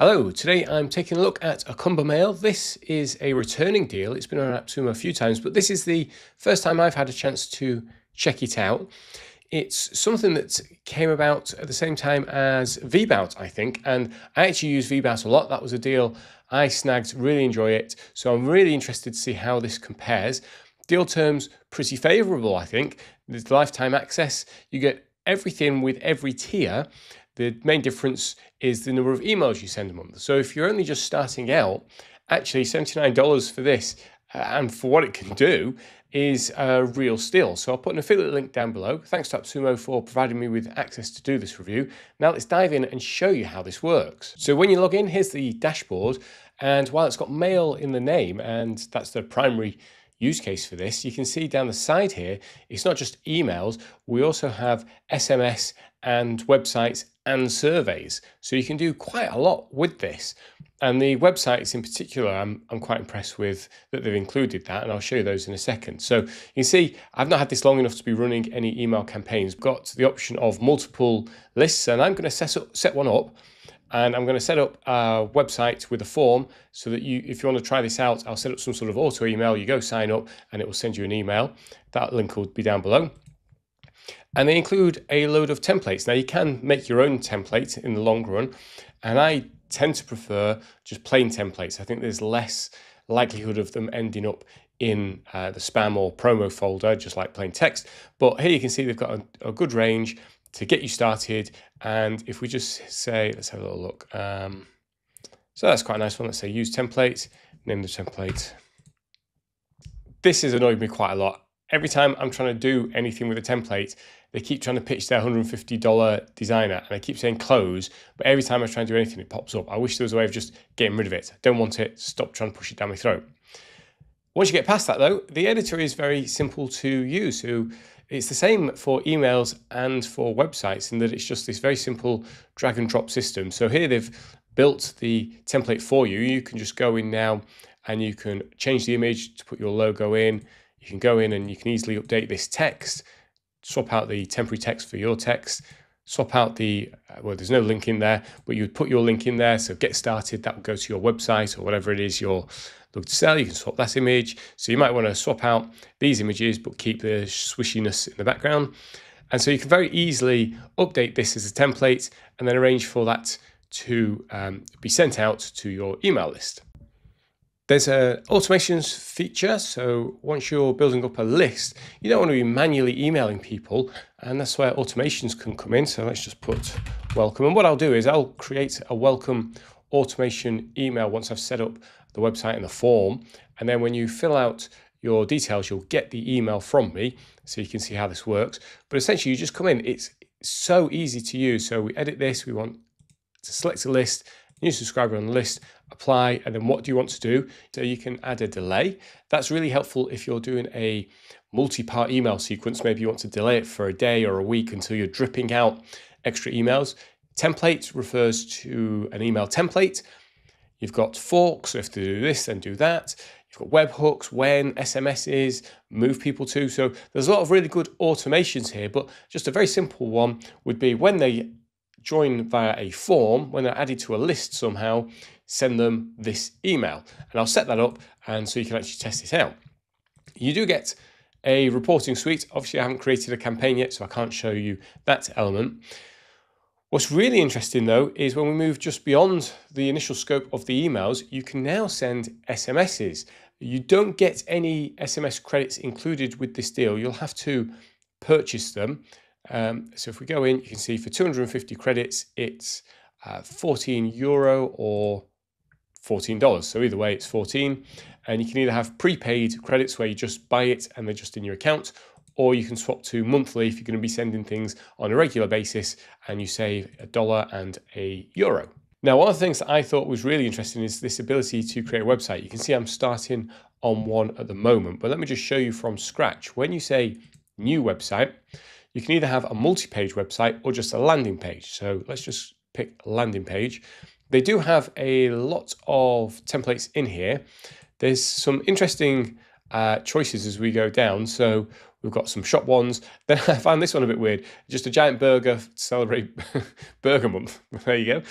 Hello, today I'm taking a look at Acumbamail. This is a returning deal. It's been on AppSumo a few times, but this is the first time I've had a chance to check it out. It's something that came about at the same time as VBout, I think, and I actually use VBout a lot. That was a deal I snagged, really enjoy it. So I'm really interested to see how this compares. Deal terms pretty favorable, I think. There's lifetime access. You get everything with every tier the main difference is the number of emails you send a month. So if you're only just starting out, actually $79 for this uh, and for what it can do is a real steal. So I'll put an affiliate link down below. Thanks to AppSumo for providing me with access to do this review. Now let's dive in and show you how this works. So when you log in, here's the dashboard. And while it's got mail in the name, and that's the primary use case for this, you can see down the side here, it's not just emails, we also have SMS and websites and surveys. So you can do quite a lot with this. And the websites in particular, I'm, I'm quite impressed with that they've included that, and I'll show you those in a second. So you see I've not had this long enough to be running any email campaigns. I've got the option of multiple lists, and I'm going to set, up, set one up and I'm going to set up a website with a form so that you, if you want to try this out, I'll set up some sort of auto email. You go sign up and it will send you an email. That link will be down below. And they include a load of templates. Now you can make your own template in the long run. And I tend to prefer just plain templates. I think there's less likelihood of them ending up in uh, the spam or promo folder, just like plain text. But here you can see they've got a, a good range to get you started. And if we just say, let's have a little look. Um, so that's quite a nice one. Let's say use template, name the template. This has annoyed me quite a lot. Every time I'm trying to do anything with a template, they keep trying to pitch their $150 designer and I keep saying close, but every time I try and do anything, it pops up. I wish there was a way of just getting rid of it. I don't want it, stop trying to push it down my throat. Once you get past that though, the editor is very simple to use. So it's the same for emails and for websites in that it's just this very simple drag and drop system. So here they've built the template for you. You can just go in now and you can change the image to put your logo in. You can go in and you can easily update this text, swap out the temporary text for your text, swap out the, uh, well, there's no link in there, but you would put your link in there. So get started, that will go to your website or whatever it is you're looking to sell. You can swap that image. So you might want to swap out these images, but keep the swishiness in the background. And so you can very easily update this as a template and then arrange for that to um, be sent out to your email list. There's a automations feature. So once you're building up a list, you don't want to be manually emailing people. And that's where automations can come in. So let's just put welcome. And what I'll do is I'll create a welcome automation email once I've set up the website and the form. And then when you fill out your details, you'll get the email from me so you can see how this works. But essentially you just come in, it's so easy to use. So we edit this, we want to select a list, new subscriber on the list, apply, and then what do you want to do? So you can add a delay. That's really helpful if you're doing a multi-part email sequence. Maybe you want to delay it for a day or a week until you're dripping out extra emails. Template refers to an email template. You've got forks, so if to do this, then do that. You've got webhooks, when, SMSs, move people to. So there's a lot of really good automations here, but just a very simple one would be when they join via a form, when they're added to a list somehow, send them this email. And I'll set that up and so you can actually test it out. You do get a reporting suite. Obviously, I haven't created a campaign yet, so I can't show you that element. What's really interesting though is when we move just beyond the initial scope of the emails, you can now send SMSs. You don't get any SMS credits included with this deal. You'll have to purchase them. Um, so if we go in, you can see for 250 credits, it's uh, 14 euro or $14. So either way, it's 14. And you can either have prepaid credits where you just buy it and they're just in your account, or you can swap to monthly if you're going to be sending things on a regular basis and you save a dollar and a euro. Now, one of the things that I thought was really interesting is this ability to create a website. You can see I'm starting on one at the moment, but let me just show you from scratch. When you say new website, you can either have a multi-page website or just a landing page. So let's just pick landing page. They do have a lot of templates in here. There's some interesting uh, choices as we go down. So We've got some shop ones. Then I found this one a bit weird. Just a giant burger to celebrate Burger Month. There you go.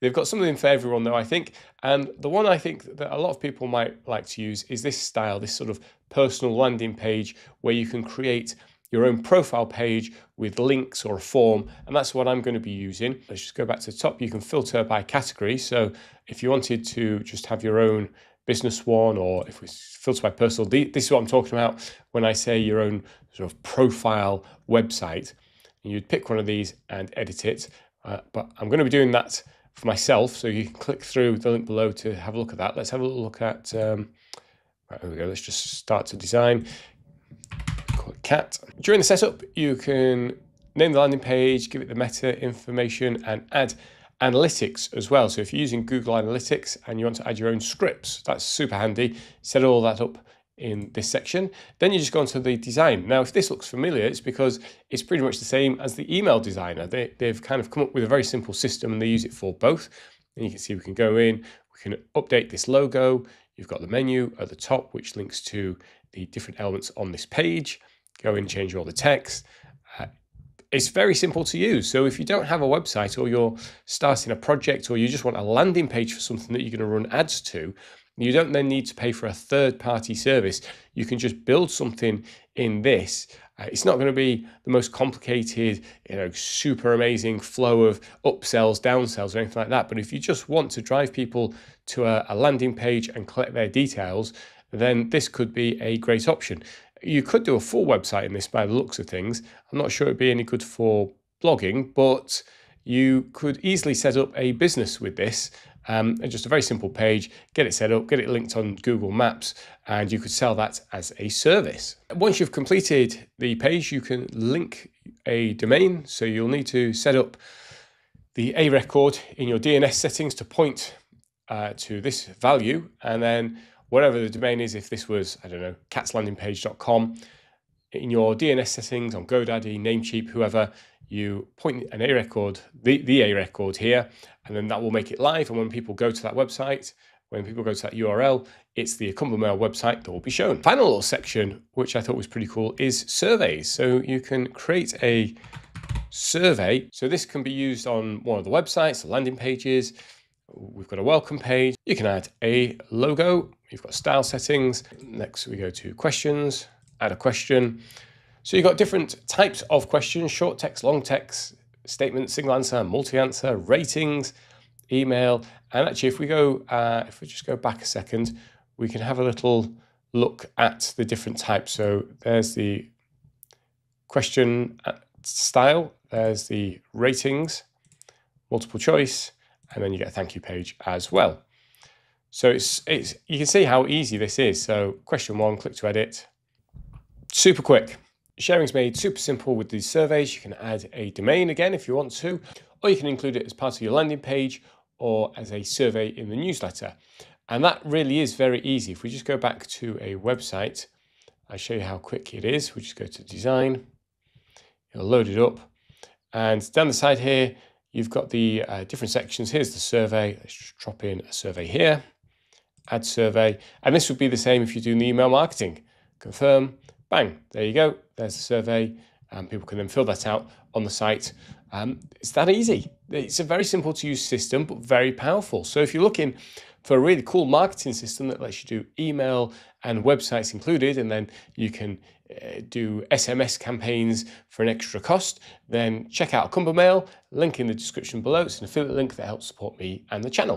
They've got something for everyone, though, I think. And the one I think that a lot of people might like to use is this style, this sort of personal landing page where you can create your own profile page with links or a form, and that's what I'm going to be using. Let's just go back to the top. You can filter by category. So if you wanted to just have your own business one, or if we filter by personal, this is what I'm talking about when I say your own sort of profile website. You'd pick one of these and edit it. Uh, but I'm going to be doing that for myself. So you can click through the link below to have a look at that. Let's have a look at, um, right, here we go. Let's just start to design. Cat. During the setup, you can name the landing page, give it the meta information and add analytics as well. So if you're using Google Analytics and you want to add your own scripts, that's super handy. Set all that up in this section. Then you just go into the design. Now, if this looks familiar, it's because it's pretty much the same as the email designer. They, they've kind of come up with a very simple system and they use it for both. And you can see we can go in, we can update this logo. You've got the menu at the top, which links to the different elements on this page. Go in, change all the text. Uh, it's very simple to use. So if you don't have a website or you're starting a project or you just want a landing page for something that you're going to run ads to, you don't then need to pay for a third party service. You can just build something in this. Uh, it's not going to be the most complicated, you know, super amazing flow of upsells, downsells, or anything like that. But if you just want to drive people to a, a landing page and collect their details, then this could be a great option. You could do a full website in this by the looks of things. I'm not sure it'd be any good for blogging, but you could easily set up a business with this um, just a very simple page, get it set up, get it linked on Google Maps, and you could sell that as a service. Once you've completed the page, you can link a domain. So you'll need to set up the A record in your DNS settings to point uh, to this value, and then whatever the domain is, if this was, I don't know, catslandingpage.com, in your DNS settings on GoDaddy, Namecheap, whoever, you point an A record, the, the A record here, and then that will make it live. And when people go to that website, when people go to that URL, it's the Mail website that will be shown. Final little section, which I thought was pretty cool, is surveys. So you can create a survey. So this can be used on one of the websites, the landing pages. We've got a welcome page. You can add a logo. You've got style settings. Next, we go to questions, add a question. So you've got different types of questions, short text, long text, statement, single answer, multi-answer, ratings, email. And actually, if we go, uh, if we just go back a second, we can have a little look at the different types. So there's the question style, there's the ratings, multiple choice, and then you get a thank you page as well. So it's, it's you can see how easy this is. So question one, click to edit, super quick. Sharing's made super simple with these surveys. You can add a domain again if you want to, or you can include it as part of your landing page or as a survey in the newsletter. And that really is very easy. If we just go back to a website, I show you how quick it is. We just go to design, it'll load it up. And down the side here, you've got the uh, different sections. Here's the survey. Let's just drop in a survey here, add survey. And this would be the same if you're doing the email marketing. Confirm, bang, there you go. There's the survey. and people can then fill that out on the site. Um, it's that easy. It's a very simple to use system, but very powerful. So if you're looking for a really cool marketing system that lets you do email and websites included, and then you can uh, do SMS campaigns for an extra cost, then check out Cumbermail, link in the description below. It's an affiliate link that helps support me and the channel.